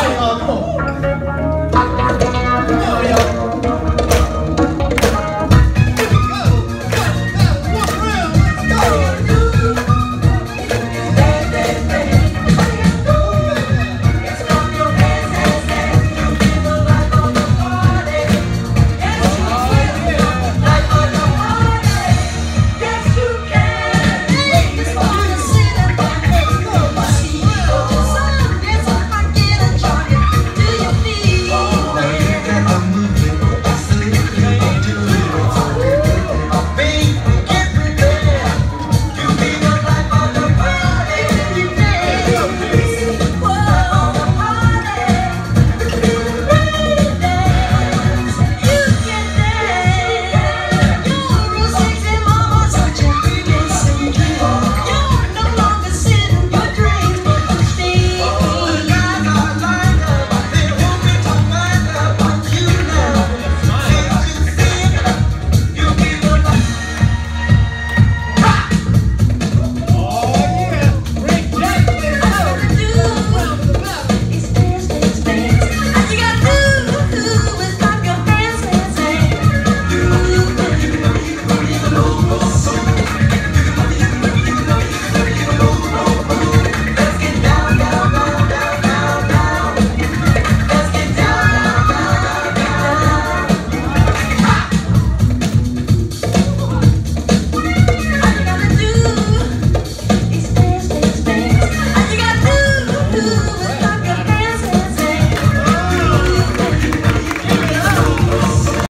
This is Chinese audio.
太好了。